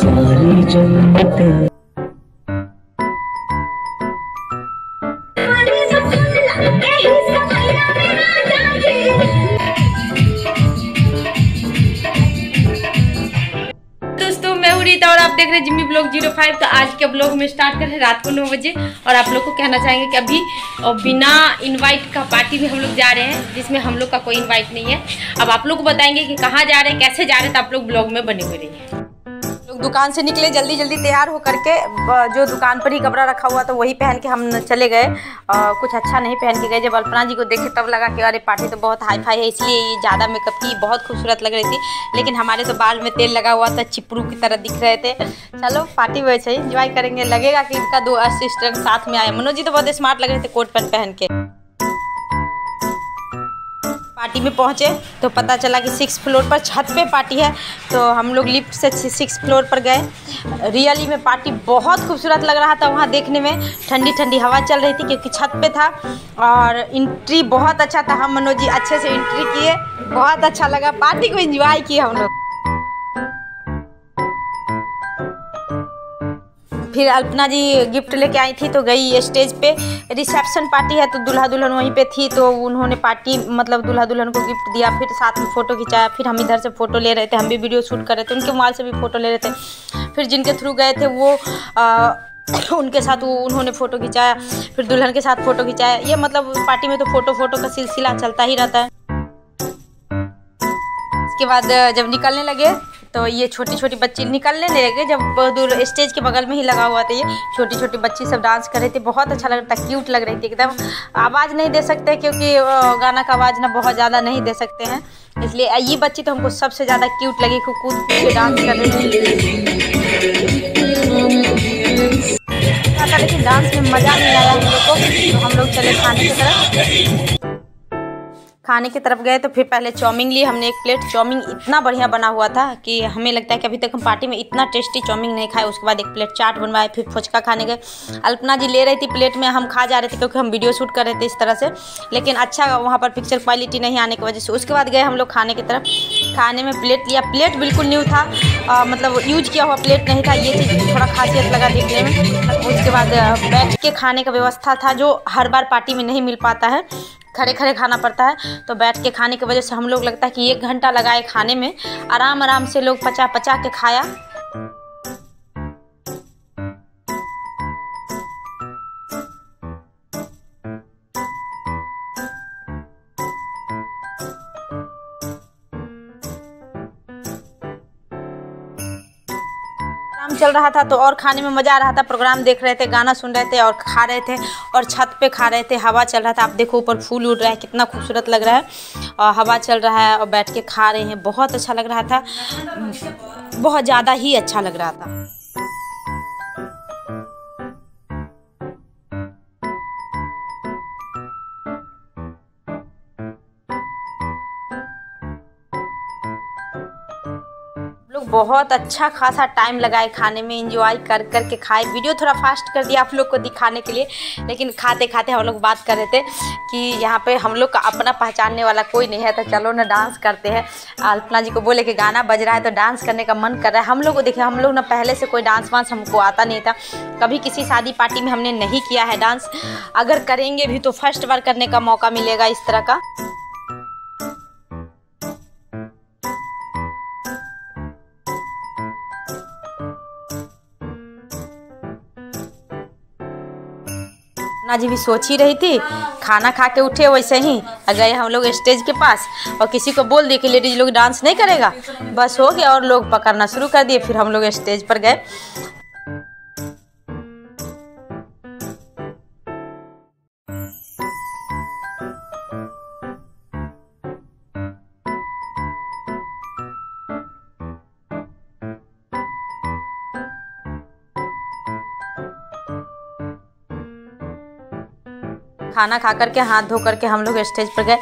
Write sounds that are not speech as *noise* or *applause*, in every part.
सारी जन्नतें रहे हैं। जिम्मी ब्लॉग ज़ीरो फाइव तो आज के ब्लॉग में स्टार्ट कर रहे हैं रात को नौ बजे। और आप लोग को कहना चाहेंगे कि अभी बिना इनवाइट का पार्टी में हम लोग जा रहे हैं, जिसमें हम लोग का कोई इनवाइट नहीं है। अब आप लोग को बताएँगे कि कहाँ जा रहे हैं, कैसे जा रहे हैं तो आप लोग ब्लॉग में बने हुए रहिए। दुकान से निकले जल्दी जल्दी तैयार होकर के जो दुकान पर ही कपड़ा रखा हुआ था वही पहन के हम चले गए। और कुछ अच्छा नहीं पहन के गए। जब अल्पना जी को देखे तब लगा कि अरे पार्टी तो बहुत हाई फाई है इसलिए ये ज़्यादा मेकअप की बहुत खूबसूरत लग रही थी। लेकिन हमारे तो बाल में तेल लगा हुआ था चिपरू की तरह दिख रहे थे। चलो पार्टी वैसे ही इंजॉय करेंगे। लगेगा कि इनका दो असिस्टेंट साथ में आए। मनोज जी तो बहुत स्मार्ट लग रहे थे कोट पैंट पहन के। पार्टी में पहुँचे तो पता चला कि सिक्स फ्लोर पर छत पे पार्टी है तो हम लोग लिफ्ट से सिक्स फ्लोर पर गए। रियली में पार्टी बहुत खूबसूरत लग रहा था वहाँ देखने में। ठंडी ठंडी हवा चल रही थी क्योंकि छत पे था, और एंट्री बहुत अच्छा था। हम मनोज जी अच्छे से एंट्री किए, बहुत अच्छा लगा। पार्टी को इन्जॉय किए हम लोग। फिर अल्पना जी गिफ्ट लेके आई थी तो गई स्टेज पे। रिसेप्शन पार्टी है तो दूल्हा दुल्हन वहीं पे थी तो उन्होंने पार्टी मतलब दूल्हा दुल्हन को गिफ्ट दिया फिर साथ में फ़ोटो खिंचाया फिर हम इधर से फ़ोटो ले रहे थे हम भी वीडियो शूट कर रहे थे उनके मोबाइल से भी फ़ोटो ले रहे थे। फिर जिनके थ्रू गए थे वो आ, *coughs* उनके साथ उन्होंने फ़ोटो खिंचाया फिर दुल्हन के साथ फ़ोटो खिंचाया। ये मतलब पार्टी में तो फ़ोटो फ़ोटो का सिलसिला चलता ही रहता है। इसके बाद जब निकलने लगे तो ये छोटी छोटी बच्ची निकलने लगे जब दूर स्टेज के बगल में ही लगा हुआ था ये। छोटी छोटी बच्ची सब डांस कर रही थी, बहुत अच्छा लग रहा था, क्यूट लग रही थी एकदम। आवाज़ नहीं दे सकते क्योंकि गाना का आवाज़ ना बहुत ज़्यादा नहीं दे सकते हैं। इसलिए ये बच्ची तो हमको सबसे ज़्यादा क्यूट लगी खूब कूद के डांस कर रही थी। लेकिन डांस में मज़ा नहीं आया हम लोग को। तो हम लोग चले खाने की तरफ़। खाने की तरफ़ गए तो फिर पहले चाउमीन लिए हमने एक प्लेट चाउमीन इतना बढ़िया बना हुआ था कि हमें लगता है कि अभी तक हम पार्टी में इतना टेस्टी चाउमीन नहीं खाए उसके बाद एक प्लेट चाट बनवाए फिर फुचका खाने गए। अल्पना जी ले रही थी प्लेट में हम खा जा रहे थे क्योंकि हम वीडियो शूट कर रहे थे इस तरह से लेकिन अच्छा वहाँ पर पिक्चर क्वालिटी नहीं आने की वजह से। उसके बाद गए हम लोग खाने की तरफ़। खाने में प्लेट लिया प्लेट बिल्कुल न्यू था अ, मतलब यूज़ किया हुआ प्लेट नहीं था ये चीज़ थोड़ा खासियत लगा देखने में। उसके बाद बैठ के खाने का व्यवस्था था जो हर बार पार्टी में नहीं मिल पाता है। खड़े खड़े खाना पड़ता है तो बैठ के खाने की वजह से हम लोग लगता है कि एक घंटा लगाए खाने में। आराम आराम से लोग पचा पचा के खाया। चल रहा था तो और खाने में मज़ा आ रहा था प्रोग्राम देख रहे थे गाना सुन रहे थे और खा रहे थे और छत पे खा रहे थे हवा चल रहा था। आप देखो ऊपर फूल उड़ रहा है कितना खूबसूरत लग रहा है। और हवा चल रहा है और बैठ के खा रहे हैं बहुत अच्छा लग रहा था। बहुत ज़्यादा ही अच्छा लग रहा था। बहुत अच्छा खासा टाइम लगाए खाने में इंजॉय कर कर के खाए। वीडियो थोड़ा फास्ट कर दिया आप लोग को दिखाने के लिए, लेकिन खाते खाते हम लोग बात कर रहे थे कि यहाँ पे हम लोग का अपना पहचानने वाला कोई नहीं है तो चलो ना डांस करते हैं। अल्पना जी को बोले कि गाना बज रहा है तो डांस करने का मन कर रहा है। हम लोग को देखिए, हम लोग ना पहले से कोई डांस वांस हमको आता नहीं था। कभी किसी शादी पार्टी में हमने नहीं किया है डांस अगर करेंगे भी तो फ़र्स्ट बार करने का मौका मिलेगा इस तरह का। ना जी भी सोच ही रही थी, खाना खा के उठे वैसे ही गए हम लोग स्टेज के पास, और किसी को बोल दिए कि लेडीज़ लोग डांस नहीं करेगा। बस हो गया, और लोग पकड़ना शुरू कर दिए, फिर हम लोग स्टेज पर गए। खाना खा करके, हाथ धो करके हम लोग स्टेज पर गए।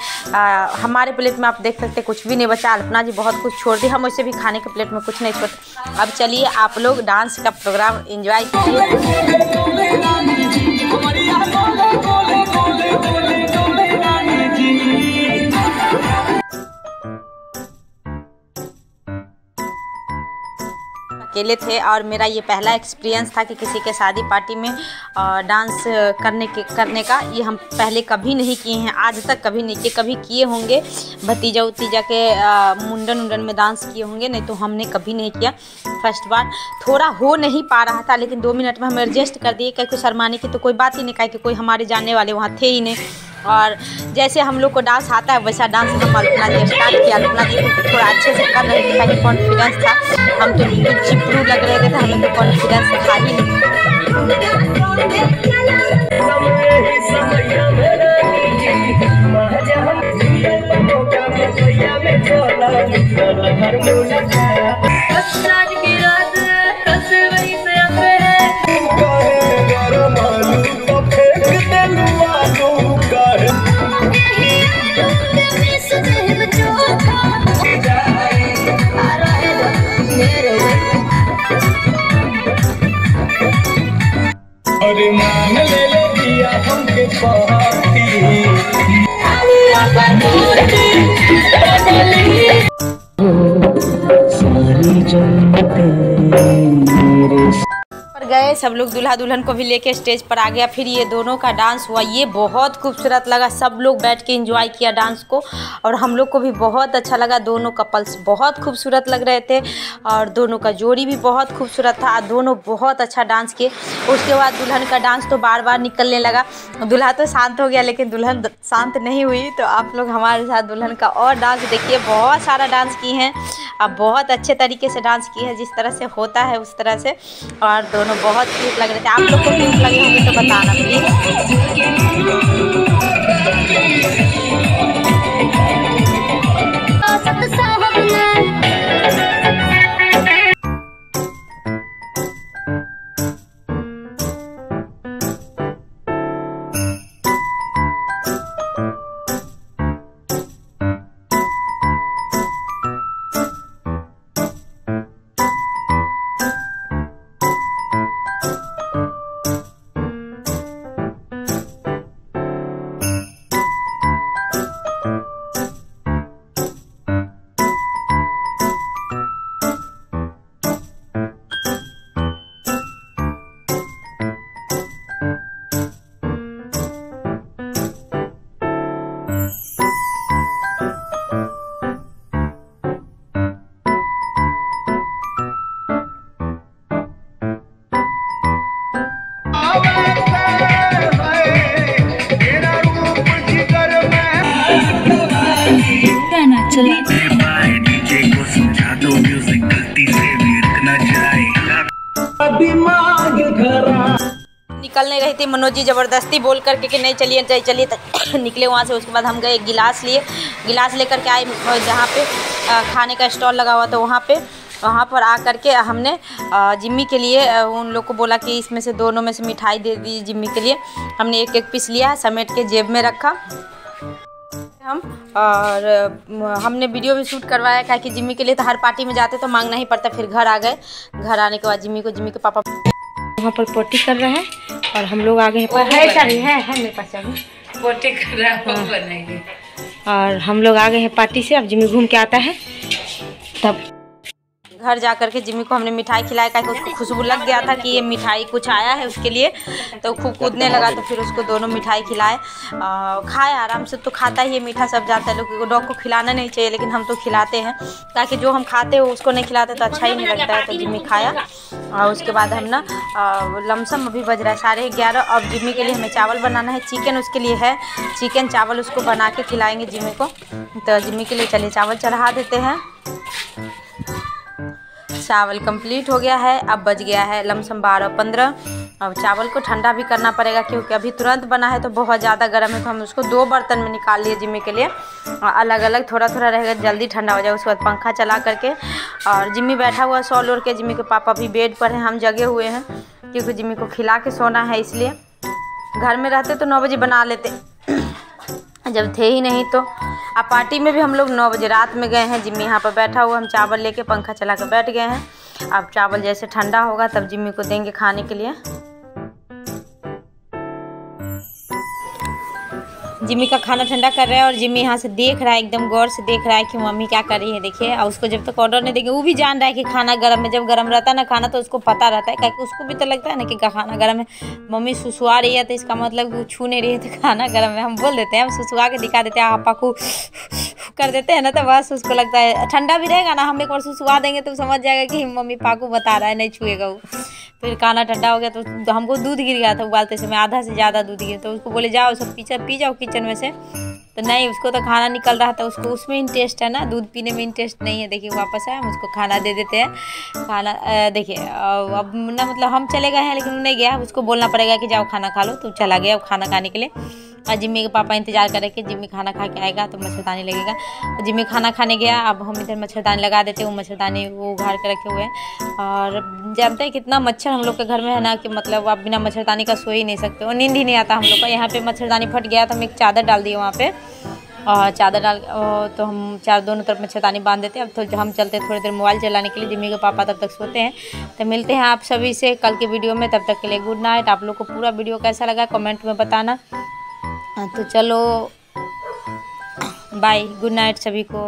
हमारे प्लेट में आप देख सकते कुछ भी नहीं बचा। अल्पना जी बहुत कुछ छोड़ दी हम वैसे भी खाने के प्लेट में कुछ नहीं छोड़ते अब चलिए आप लोग डांस का प्रोग्राम इंजॉय कीजिए। अकेले थे और मेरा ये पहला एक्सपीरियंस था कि किसी के शादी पार्टी में डांस करने के, करने का। ये हम पहले कभी नहीं किए हैं, आज तक कभी नहीं किए, कभी किए होंगे। भतीजा उतीजा के मुंडन उंडन में डांस किए होंगे, नहीं तो हमने कभी नहीं किया। फ़र्स्ट बार। थोड़ा हो नहीं पा रहा था, लेकिन दो मिनट में हम एडजस्ट कर दिए क्योंकि शर्माने की तो कोई बात ही नहीं, कहा, कि कोई हमारे जानने वाले वहाँ थे ही नहीं। और जैसे हम लोग को डांस आता है, वैसा डांस हम अल्पना जी स्टार्ट किया अल्पना जी थोड़ा अच्छे से कर रहे थे कॉन्फिडेंस था। हम तो बिल्कुल चिपरू लग रहे थे, हमें तो कॉन्फिडेंस था ही नहीं। सारी जन्नतें मेरे गए सब लोग दूल्हा दुल्हन को भी लेके स्टेज पर आ गया। फिर ये दोनों का डांस हुआ। ये बहुत खूबसूरत लगा। सब लोग बैठ के इंजॉय किया डांस को और हम लोग को भी बहुत अच्छा लगा। दोनों कपल्स बहुत खूबसूरत लग रहे थे और दोनों का जोड़ी भी बहुत खूबसूरत था। दोनों बहुत अच्छा डांस किए। उसके बाद दुल्हन का डांस तो बार बार निकलने लगा। दूल्हा तो शांत हो गया, लेकिन दुल्हन शांत नहीं हुई। तो आप लोग हमारे साथ दुल्हन का और डांस देखिए। बहुत सारा डांस किए हैं। अब बहुत अच्छे तरीके से डांस की है, जिस तरह से होता है, उस तरह से। और दोनों बहुत क्यूट लग रहे थे। आप लोग को क्यूट लगे होंगे तो बताना प्लीज़ निकलने रही थी मनोज जी ज़बरदस्ती बोल करके कि नहीं चलिए चलिए चलिए तो *coughs* निकले वहाँ से, उसके बाद हम गए गिलास लिए। गिलास लेकर के आए जहाँ पे खाने का स्टॉल लगा हुआ था वहाँ पे। वहाँ पर आ करके हमने जिम्मी के लिए उन लोग को बोला कि इसमें से दोनों में से मिठाई दे दी जिम्मी के लिए। हमने एक एक पीस लिया, समेट के जेब में रखा। हम। और हमने वीडियो भी शूट करवाया क्या कि जिम्मी के लिए तो हर पार्टी में जाते तो मांगना ही पड़ता फिर घर आ गए। घर आने के बाद जिम्मी को जिम्मी के पापा वहाँ पर पोटी कर रहे हैं और हम लोग आ गए हैं है चाबी है है मेरे पास चाबी पोटे खड़ा हो बनेगी। और हम लोग आ गए हैं पार्टी से अब जिम्मी घूम के आता है। तब घर जा कर के जिम्मी को हमने मिठाई खिलाया क्या उसको खुशबू लग गया था कि ये मिठाई कुछ आया है उसके लिए। तो खूब कूदने लगा तो फिर उसको दोनों मिठाई खिलाए। खाए आराम से तो खाता ही है मीठा सब जाता है। लोग डॉग को खिलाना नहीं चाहिए लेकिन हम तो खिलाते हैं। ताकि जो हम खाते हो उसको नहीं खिलाते तो अच्छा ही नहीं लगता है तो जिम्मी खाया। और उसके बाद हम ना लमसम अभी बज रहा है साढ़े ग्यारह। अब जिम्मी के लिए हमें चावल बनाना है। चिकन उसके लिए है। चिकन चावल उसको बना के खिलाएँगे जिम्मी को। तो जिम्मी के लिए चलिए चावल चढ़ा देते हैं। चावल कंप्लीट हो गया है, अब बज गया है लमसम बारह पंद्रह। अब चावल को ठंडा भी करना पड़ेगा क्योंकि अभी तुरंत बना है तो बहुत ज़्यादा गर्म है तो हम उसको दो बर्तन में निकाल लिए जिम्मी के लिए। अलग अलग थोड़ा थोड़ा रहेगा, जल्दी ठंडा हो जाए उसके बाद पंखा चला करके। और जिम्मी बैठा हुआ सॉल ओढ़ के, जिम्मी के पापा भी बेड पर हैं, हम जगे हुए हैं, क्योंकि जिम्मी को खिला के सोना है इसलिए। घर में रहते तो नौ बजे बना लेते। जब थे ही नहीं तो अब पार्टी में भी हम लोग नौ बजे रात में गए हैं। जिम्मी यहाँ पर बैठा हुआ हम चावल लेके पंखा चला कर बैठ गए हैं। अब चावल जैसे ठंडा होगा तब जिम्मी को देंगे खाने के लिए। जिम्मी का खाना ठंडा कर रहे हैं और जिम्मी यहाँ से देख रहा है, एकदम गौर से देख रहा है कि मम्मी क्या कर रही है, देखिए। और उसको जब तक ऑर्डर नहीं देंगे, वो भी जान रहा है कि खाना गर्म है। जब गर्म रहता है ना खाना तो उसको पता रहता है। क्योंकि उसको भी तो लगता है ना कि खाना गर्म है। मम्मी सुसुआ रही है तो इसका मतलब वो छू नहीं रही है तो खाना गर्म है। हम बोल देते हैं, हम सुसुआ के दिखा देते हैं, आपा को कर देते हैं ना तो बस उसको लगता है। ठंडा भी रहेगा ना, हम एक बार सुसुआ देंगे तो समझ जाएगा कि मम्मी पाकू बता रहा है, नहीं छुएगा वो। फिर खाना ठंडा हो गया तो, तो हमको दूध गिर गया था उबालते समय आधा से ज़्यादा दूध गिर तो उसको बोले जाओ सब पीछे पी जाओ किचन में से। तो नहीं उसको तो खाना निकल रहा था उसको उसमें इंटरेस्ट है ना दूध पीने में इंटरेस्ट नहीं है। देखिए वापस आए हम उसको खाना दे देते हैं। खाना देखिए अब ना मतलब हम चले गए हैं लेकिन नहीं गया। उसको बोलना पड़ेगा कि जाओ खाना खा लो। तो चला गया खाना खाने के लिए। और जिम्मी के पापा इंतज़ार कर रहे कि जिम्मी खाना खा के आएगा तो मच्छरदानी लगेगा। और जिम्मी खाना खाने गया, अब हम इधर मच्छरदानी लगा देते हैं, वो मच्छरदानी वो उघाड़ के रखे हुए हैं। और जानते हैं कितना मच्छर हम लोग के घर में है ना कि मतलब आप बिना मच्छरदानी का सो ही नहीं सकते। और नींद ही नहीं आता हम लोग का। यहाँ पर मच्छरदानी फट गया तो हम एक चादर डाल दिए वहाँ पर और चादर डाल तो हम चार दोनों तरफ़ मच्छरदानी बाँध देते हैं। अब तो हम चलते हैं थोड़ी देर मोबाइल चलाने के लिए। जिम्मी के पापा तब तक सोते हैं। तो मिलते हैं आप सभी से कल के वीडियो में। तब तक के लिए गुड नाइट। आप लोग को पूरा वीडियो कैसा लगा कमेंट में बताना। तो चलो बाय गुड नाइट सभी को।